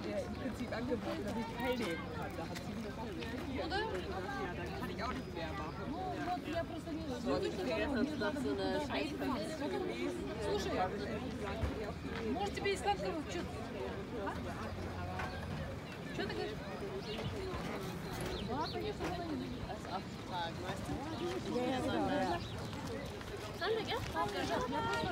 mir im Prinzip angeboten, dass ich teilnehmen kann. Da hat sie mir gesagt, Ну да. ja, dann kann ich auch nicht mehr machen. Ну вот я просто ich vergessen, dass noch so eine Scheiße Слушай, может тебе исламского... Что Что ты говоришь? Да, конечно, она не Das abfragen, weißt du? Ja, ja, genau. Sonder, gell? Я